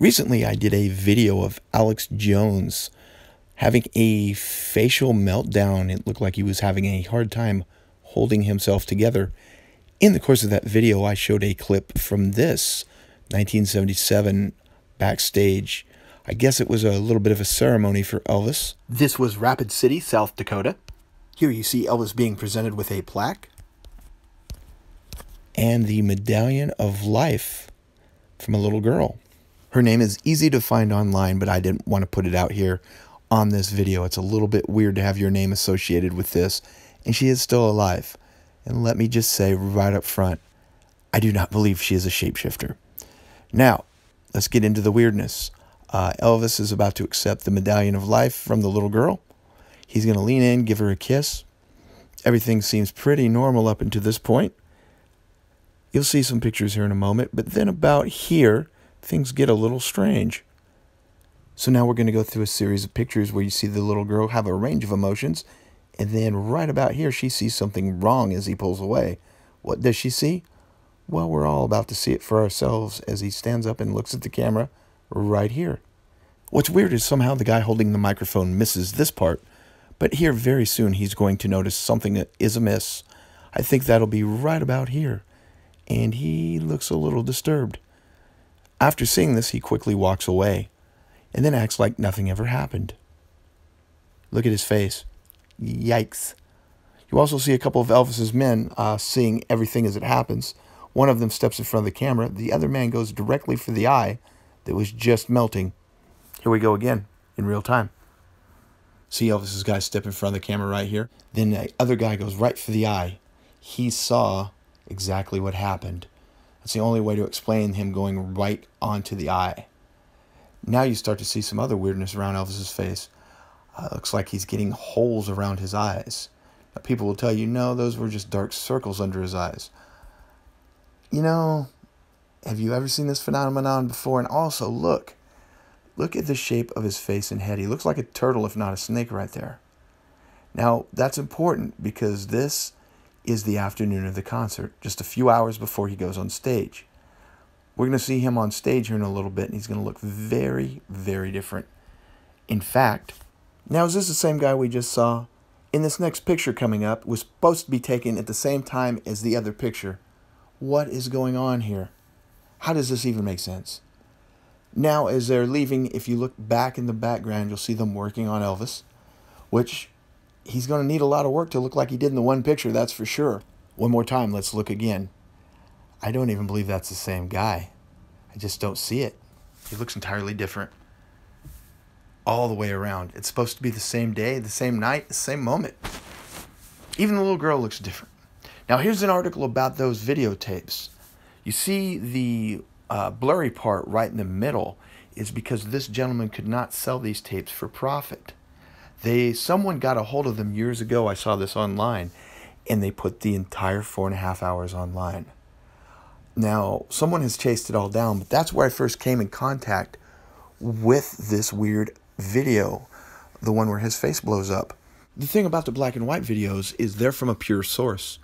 Recently, I did a video of Alex Jones having a facial meltdown. It looked like he was having a hard time holding himself together. In the course of that video, I showed a clip from this 1977 backstage. I guess it was a little bit of a ceremony for Elvis. This was Rapid City, South Dakota. Here you see Elvis being presented with a plaque and the Medallion of Life from a little girl. Her name is easy to find online, but I didn't want to put it out here on this video. It's a little bit weird to have your name associated with this, and she is still alive. And let me just say right up front, I do not believe she is a shapeshifter. Now, let's get into the weirdness. Uh, Elvis is about to accept the medallion of life from the little girl. He's going to lean in, give her a kiss. Everything seems pretty normal up until this point. You'll see some pictures here in a moment, but then about here, things get a little strange. So now we're going to go through a series of pictures where you see the little girl have a range of emotions, and then right about here, she sees something wrong as he pulls away. What does she see? Well, we're all about to see it for ourselves as he stands up and looks at the camera right here. What's weird is somehow the guy holding the microphone misses this part, but here very soon he's going to notice something that is amiss. I think that'll be right about here. And he looks a little disturbed. After seeing this, he quickly walks away and then acts like nothing ever happened. Look at his face. Yikes. You also see a couple of Elvis's men uh, seeing everything as it happens. One of them steps in front of the camera. The other man goes directly for the eye that was just melting. Here we go again in real time. See Elvis's guy step in front of the camera right here. Then the other guy goes right for the eye. He saw exactly what happened. That's the only way to explain him going right onto the eye. Now you start to see some other weirdness around Elvis's face. Uh, looks like he's getting holes around his eyes. Now, people will tell you, no, those were just dark circles under his eyes. You know, have you ever seen this phenomenon before? And also, look. Look at the shape of his face and head. He looks like a turtle, if not a snake, right there. Now, that's important because this is the afternoon of the concert, just a few hours before he goes on stage. We're going to see him on stage here in a little bit, and he's going to look very, very different. In fact, now is this the same guy we just saw? In this next picture coming up, was supposed to be taken at the same time as the other picture. What is going on here? How does this even make sense? Now, as they're leaving, if you look back in the background, you'll see them working on Elvis, which he's going to need a lot of work to look like he did in the one picture, that's for sure. One more time, let's look again. I don't even believe that's the same guy. I just don't see it. He looks entirely different. All the way around. It's supposed to be the same day, the same night, the same moment. Even the little girl looks different. Now, here's an article about those videotapes. You see the uh, blurry part right in the middle is because this gentleman could not sell these tapes for profit. They someone got a hold of them years ago. I saw this online, and they put the entire four and a half hours online. Now, someone has chased it all down, but that's where I first came in contact with this weird video, the one where his face blows up. The thing about the black and white videos is they're from a pure source.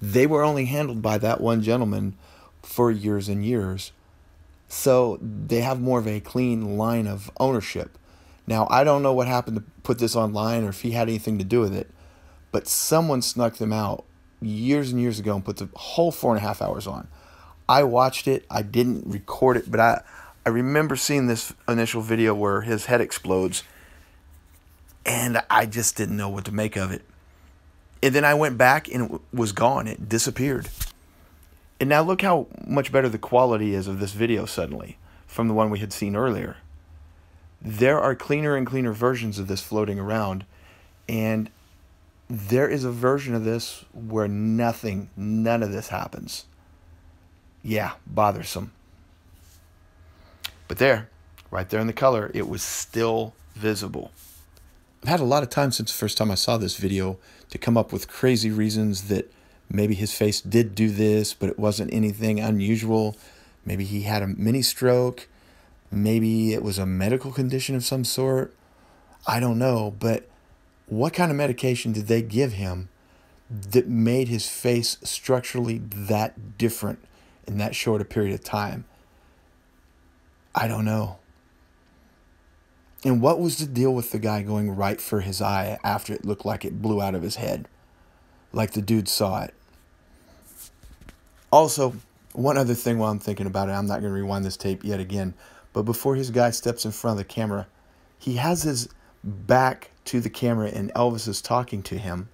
They were only handled by that one gentleman for years and years. So they have more of a clean line of ownership. Now, I don't know what happened to put this online or if he had anything to do with it, but someone snuck them out years and years ago and put the whole four and a half hours on. I watched it. I didn't record it, but I, I remember seeing this initial video where his head explodes, and I just didn't know what to make of it. And then I went back and it was gone. It disappeared. And now look how much better the quality is of this video suddenly from the one we had seen earlier there are cleaner and cleaner versions of this floating around. And there is a version of this where nothing, none of this happens. Yeah, bothersome. But there, right there in the color, it was still visible. I've had a lot of time since the first time I saw this video to come up with crazy reasons that maybe his face did do this, but it wasn't anything unusual. Maybe he had a mini stroke. Maybe it was a medical condition of some sort. I don't know. But what kind of medication did they give him that made his face structurally that different in that short a period of time? I don't know. And what was the deal with the guy going right for his eye after it looked like it blew out of his head? Like the dude saw it. Also, one other thing while I'm thinking about it, I'm not going to rewind this tape yet again, but before his guy steps in front of the camera, he has his back to the camera and Elvis is talking to him.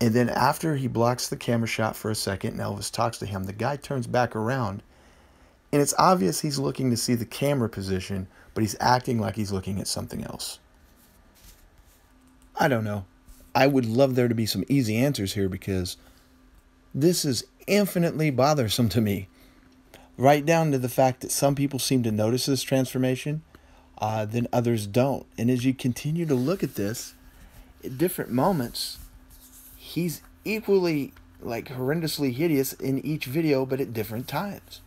And then after he blocks the camera shot for a second and Elvis talks to him, the guy turns back around. And it's obvious he's looking to see the camera position, but he's acting like he's looking at something else. I don't know. I would love there to be some easy answers here because this is infinitely bothersome to me. Right down to the fact that some people seem to notice this transformation, uh, then others don't. And as you continue to look at this, at different moments, he's equally like horrendously hideous in each video, but at different times.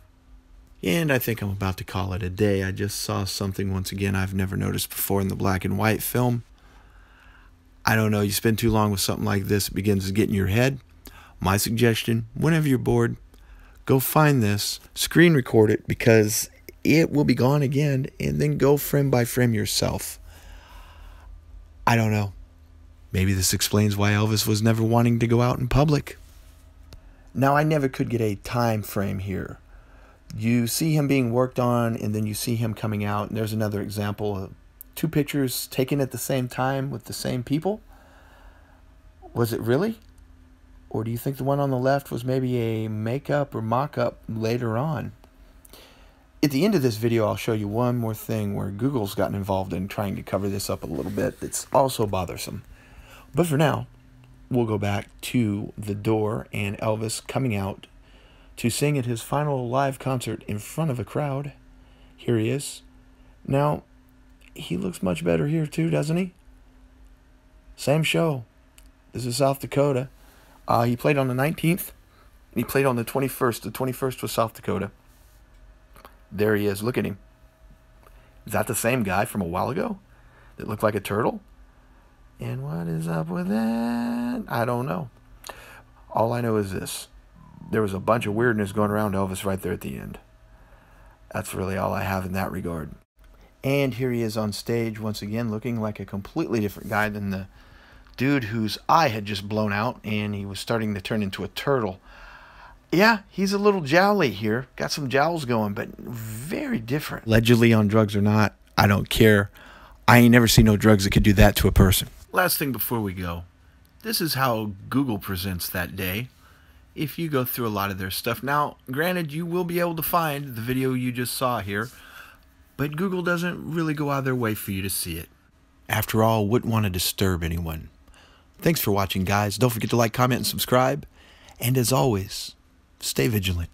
And I think I'm about to call it a day. I just saw something once again I've never noticed before in the black and white film. I don't know, you spend too long with something like this, it begins to get in your head. My suggestion, whenever you're bored, go find this, screen record it because it will be gone again, and then go frame by frame yourself. I don't know. Maybe this explains why Elvis was never wanting to go out in public. Now, I never could get a time frame here you see him being worked on and then you see him coming out and there's another example of two pictures taken at the same time with the same people was it really or do you think the one on the left was maybe a makeup or mock-up later on at the end of this video i'll show you one more thing where google's gotten involved in trying to cover this up a little bit that's also bothersome but for now we'll go back to the door and elvis coming out to sing at his final live concert in front of a crowd. Here he is. Now, he looks much better here too, doesn't he? Same show. This is South Dakota. Uh, he played on the 19th. He played on the 21st. The 21st was South Dakota. There he is. Look at him. Is that the same guy from a while ago that looked like a turtle? And what is up with that? I don't know. All I know is this there was a bunch of weirdness going around Elvis right there at the end. That's really all I have in that regard. And here he is on stage once again, looking like a completely different guy than the dude whose eye had just blown out and he was starting to turn into a turtle. Yeah, he's a little jowly here. Got some jowls going, but very different. Allegedly on drugs or not, I don't care. I ain't never seen no drugs that could do that to a person. Last thing before we go. This is how Google presents that day if you go through a lot of their stuff. Now, granted, you will be able to find the video you just saw here, but Google doesn't really go out of their way for you to see it. After all, wouldn't want to disturb anyone. Thanks for watching, guys. Don't forget to like, comment, and subscribe. And as always, stay vigilant.